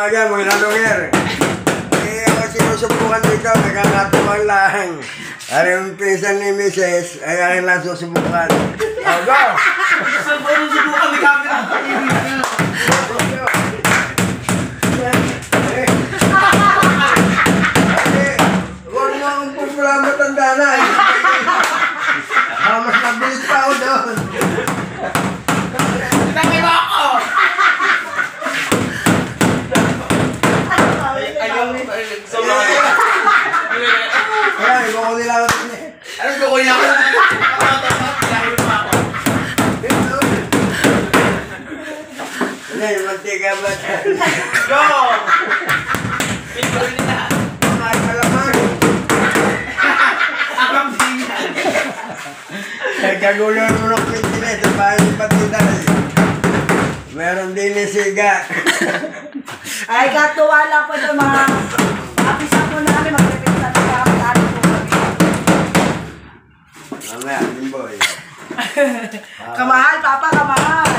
Umaga, mga lalungir. Eh, ako sinusubukan dito, nakakatuwang lang. Ari yung pinsan ni Mrs. ay akin lang susubukan. Oh, go! Saan ba nung subukan may camera? Eh, Huwag mo akong pupula matanda na. eh. Ah, mas mabilis pa ako doon. Tangin mo ako! Ayaw, sobrang Kaya, iba ko nila ako din eh. Ano ko kuya ako? Dahil pa ako. Hindi, mantika ba? Go! Ito na. Ay, malamang. Ang tingin. Nagkagulo naman ang pintinet sa bahay ni Patita. Meron din ni Siga. Ay, katuwa lang po ito mga kapisan po namin. Magpipita na kami ano po kami. Mamaya, Jimboy. Kamahal, Papa, kamahal.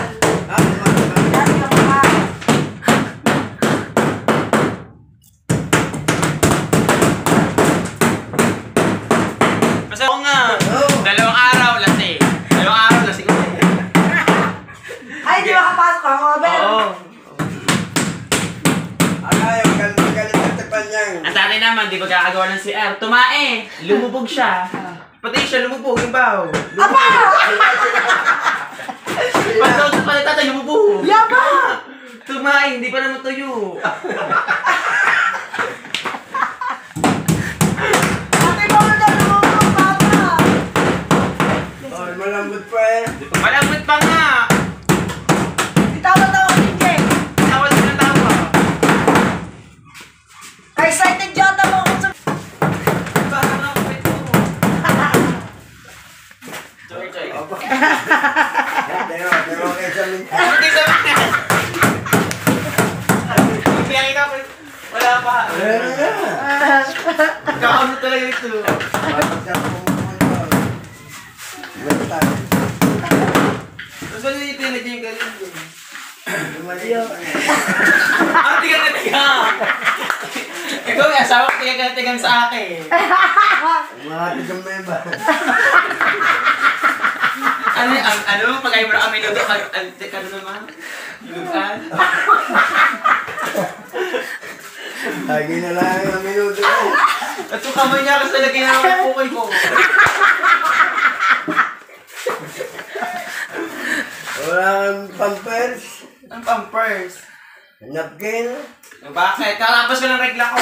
Magkakagawa ng CR. Tumae. Lumubog siya. Pati siya, lumubog yung baw. Apa! Pagkautot pa ni tatay, lumubog. Yaba! Tumae, hindi pa naman tuyo. Ang tigang na tigang! Ikaw yung asawa ko tigang na tigang sa akin. Mga tigang may ba? Ano ang ano pag ayaw mo na kami luto kag ang ano naman? Lugan? Lagi na lang ang minuto. At yung kamay niya kasi lagay na ang pukay ko. Wala kang pampers. Ang pampers. Napkin. Bakit? Kakapos ko ng regla ko.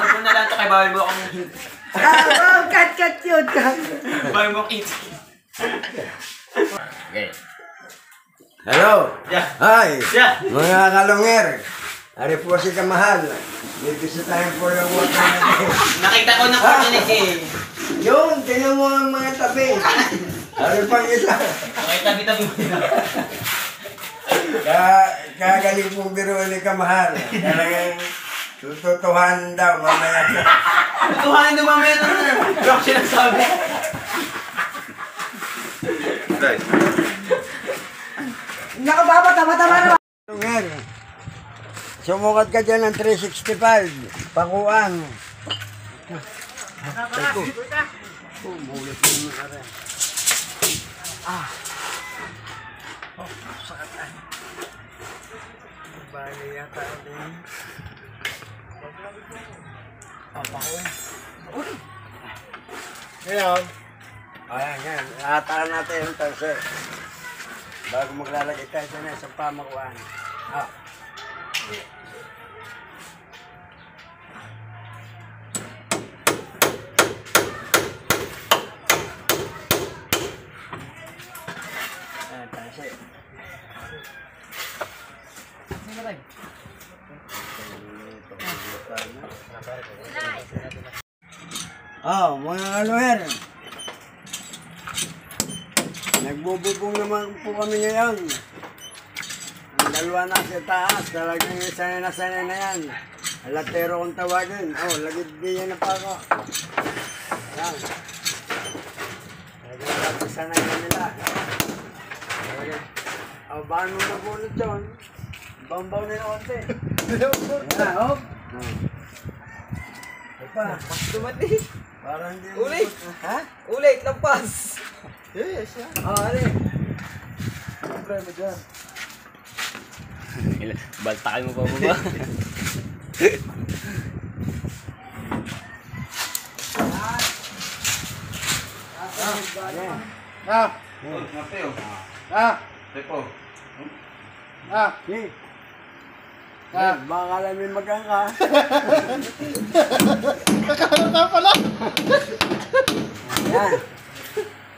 Ano na lang ito kay bawal mo akong Ah, cut, cut yun, cut. bawal mo akong eat. Okay. Hello. Yeah. Hi. Yeah. Mga kalungir. Ari po si Kamahal. May bisitahin po yung water natin. Nakita ko na korinig eh. Yun, tingnan mo ang mga tabi. Ari pang isa. Okay, tabi-tabi mo na. Ka, kagaling pong biro ni Kamahal. Talagang tututuhan daw mamaya. Tuhanin mo mamaya. Rock. Naku, Papa, tama-tama na. Kalungir. Sumukat ka dyan ng 365. Pakuan. Ito. Umulit mo. Ah. Oh, sakit ay. Bali yata din. Ah, pakuan. Ngayon. Ayan, yan. Natin yung tanse. Bago maglalagay tayo sa pamakuan. Ah. Ayan, Oh, mga kaluher. Nagbububong naman po kami ngayon. Ang dalawa na sa taas, talagang sanay na sanay na yan. Alatero kung tawagin. Oh, lagid din yan na pa ako. Yan. Talagang sanay na nila. Talagang, oh, paano mabunot yun? Bambaw nila konti. Yan, hop. Oh. Ito pa. Dumati. Parang hindi Ulit. Ha? Ulit, lampas. Yes, yan. Ah, ali. Problema dyan. Baltakin mo pa mo ba? Ayan. Ah, Oh, Mateo. ah, Repo. ah, Hey. Ah. Ah, baka alamin magang ka. Kakalaw pala. Yan.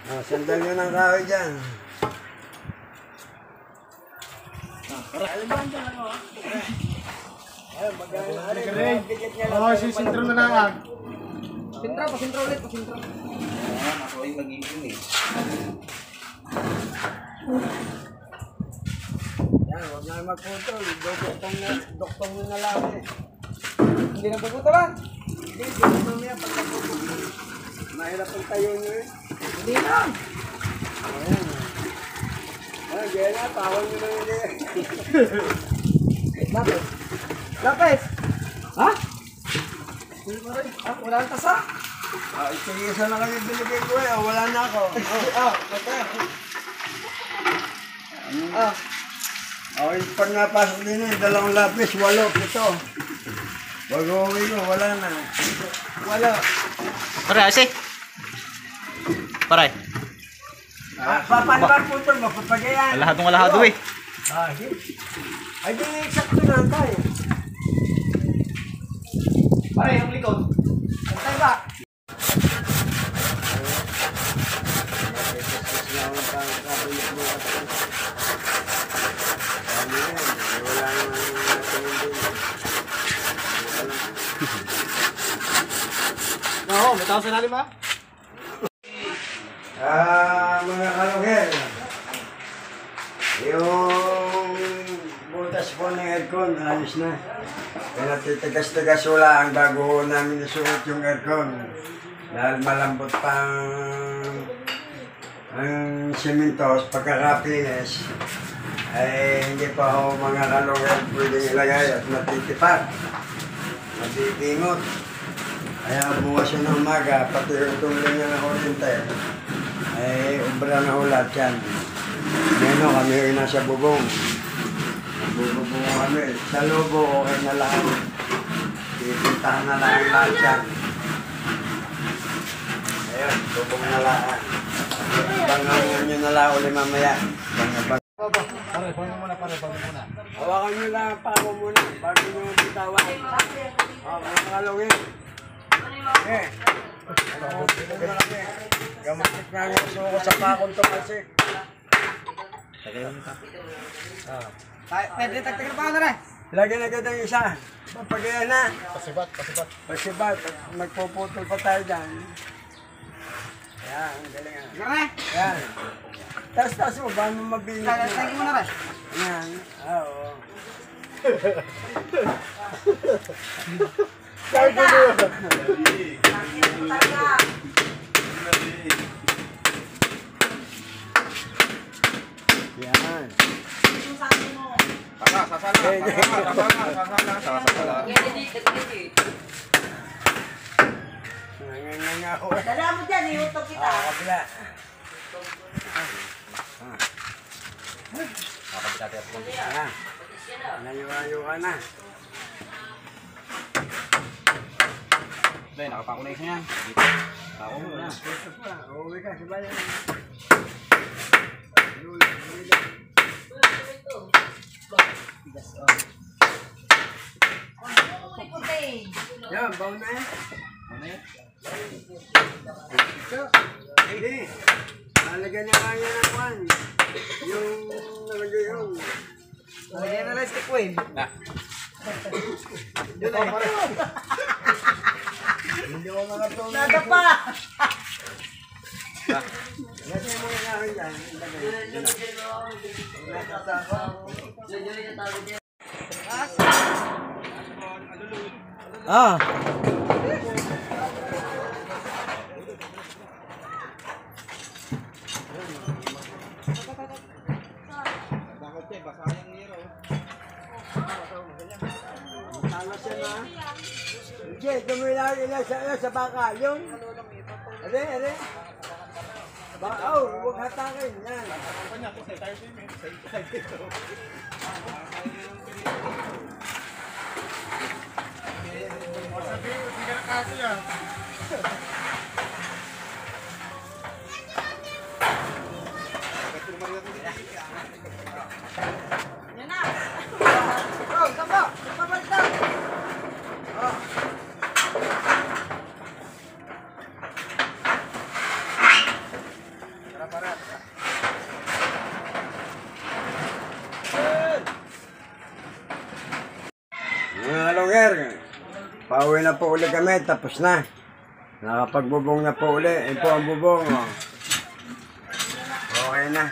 Oh, sandal nyo ng kahoy dyan. Aliman dyan ako. Bigit niya Oo, si Sintro na lang. Pasintra, pasintra ulit, pasintra. Ayan, ako yung magiging eh. Yan, huwag na magputol. Doktong na, doktong na lang eh. Hindi na puputulan. Hindi, hindi mamaya pag napuputol. Mahirap ang tayo nyo eh. Hindi na. Ayan. Ayan, gaya na, tawag nyo na yun eh. Lapis. Lapis. Ha? Ah, wala ang tasa. Ah, sige, isa na kami binigay ko eh. Oh, Wala na ako. Oh, Ah, Mateo. ah. Oh, yung pag napasok din eh, dalawang lapis, walo, pito. Pag uwi ko, wala na. Wala. Pare, asi. Pare, Ah, paano ba putol? Mapapagayan. lahadong lahado eh. Ah, di. Ay, di, eksakto na tayo. Pare, yung likod. Antay ba? Oo, may tao sa lalim ha? Ah, mga kalugel. Yung butas po ng aircon, ayos na. Kaya titigas-tigas wala ang bago namin isuot yung aircon. Dahil malambot pang ang sementos, pagkakapinis, ay hindi pa ho mga kalugel pwedeng ilagay at natitipak. Matibingot. Kaya bukas yun ng umaga, pati yung tuloy niya ng kuryente, ay ubra na ulat yan. Ngayon kami ay nasa bubong. Bubong kami. Sa lobo, okay na lang. Pipintahan na lang lahat yan. Ayun, bubong na lang. Bangan nyo na lang ulit mamaya. Bang- Pare, pangin muna, pare, pangin muna. Hawakan nyo lang pa ako muna bago nyo bitawan. Oh, mga kalawin. Eh. Gamatik na yung suko sa pakong to kasi. Pwede tagtagal pa ka na. Lagyan na agad ang isa. Papagayan na. Pasibat, pasibat. Pasibat. Magpuputol pa tayo dyan. Yan, galing ah. Gare. Yan. Tapos tapos mo, ba mo mabinit Tagin mo na rin. Yan. Ah, Oo. Yan. Sasa, sasala, sasala, sasala, sasala, sasala. Nangangang ako. Dala mo dyan, iutok kita. Ah, kabila. Ah. Naliwayo ka na. Dahil, nakapakulis niya. Ako mo na. Ito pa. Uuwi ka sa bayan. Yan, baon na yan. Ano yun? Ito. Hindi. Nalagyan niya kanya ng kwan. Yung nalagay yung. Lagyan na lang stick wave. Yun eh. Hindi ko makatulog. Nada pa. Lagyan mo yung kanya dyan. Ah. Che, tumilagi na sa, sa baka. Yung, are, are. Ba, oh, huwag hatakin. Yan. Yan na. Oh, tabo. Pabalik daw. Mga kalongger, pauwi na po uli kami, tapos na. Nakapagbubong na po uli. Ito ang bubong. Oh. Okay na.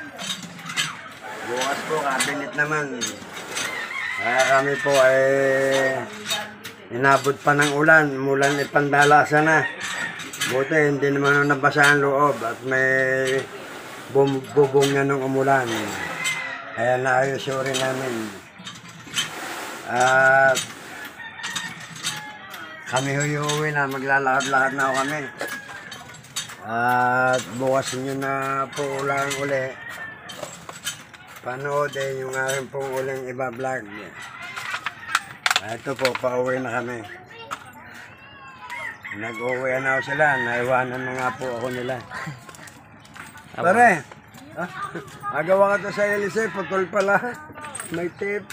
Bukas po, kabinet naman. Kaya kami po ay inabot pa ng ulan. Mulan ipandalasa na. Buti, hindi naman nabasa ang loob at may bum- bubong na nung umulan. Kaya naayos rin namin. At kami huyuwi na, maglalakad-lakad na ako kami. At bukas nyo na po ulang uli. Panoodin yung aking pong uling iba-vlog. Ito po, pauwi na kami. Nag-uwi na ako sila, naiwanan na nga po ako nila. Pare, ah, agawa ka to sa Elise, putol pala. May tip.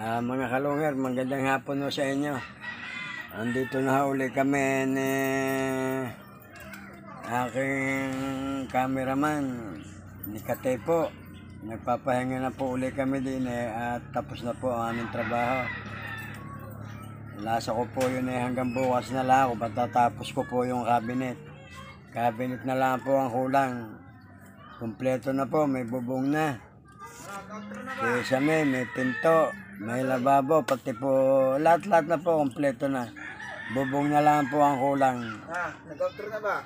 Ah, mga kalungер, magandang hapon mo sa inyo. Andito na uli kami ni aking cameraman, ni Katepo. Nagpapahinga na po uli kami din eh, at tapos na po ang aming trabaho. Lasa ko po yun eh hanggang bukas na lang ako, patatapos ko po yung cabinet. Cabinet na lang po ang kulang. Kompleto na po, may bubong na. Kisame, may pinto, may lababo, pati po, lahat-lahat na po, kompleto na. Bubong na lang po ang kulang. Ah, nag-outro na ba?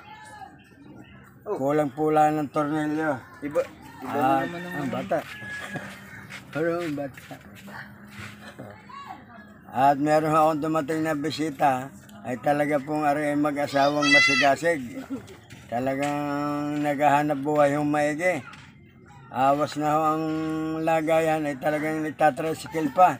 Kulang po lang ng tornilyo. Iba, Ah, ang bata. Pero ang bata. At meron akong dumating na bisita ay talaga pong ari mag-asawang masigasig. Talagang naghahanap buhay yung maigi. Awas na ho ang lagayan ay talagang nagtatricycle pa.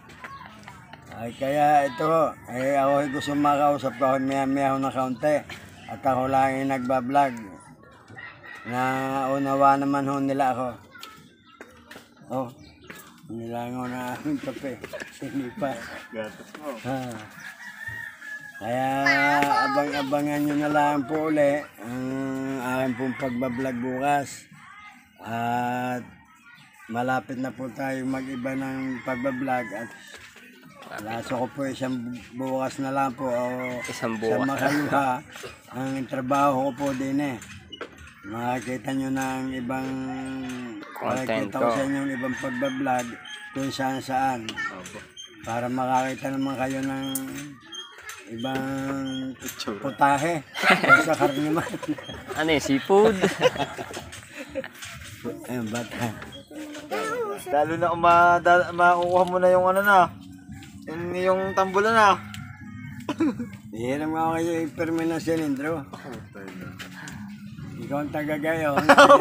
Ay kaya ito ho, ay ako ay gusto makausap ko maya maya ho na kaunti. At ako lang ay nagbablog. Na unawa naman ho nila ako. Oh, nilango na ang kape. Hindi pa. Ha. Kaya abang-abangan nyo na lang po uli ang aking pong pagbablog bukas. At malapit na po tayo mag-iba ng pagbablog at laso ko po isang bu- bukas na lang po o Isang sa buwas. Makaluha ang trabaho ko po din eh. Makakita nyo ng ibang Content makikita ko sa inyo ng ibang pagbablog kung saan saan. Para makakita naman kayo ng ibang putahe o sa karne man. Ano eh, seafood? Ayun, bata. Lalo na kung ma da- makukuha mo na yung ano na. Yung, yung tambulan na. Hiram nga ako kayo yung permi ng silindro. Ikaw ang taga-gayo.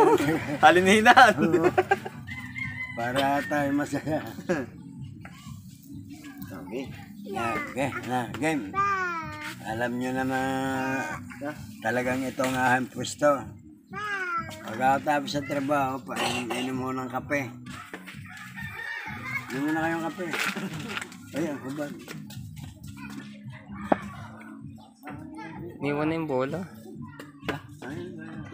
Halininan. Para tayo masaya. Okay. Na, okay, na, game. Alam nyo naman, talagang ito ang aking pwesto. Pagkatapos sa trabaho, painom mo ng kape. Inom na kayong kape. Ayan, hubad. Iniwan na yung bola. Ayun, ayun.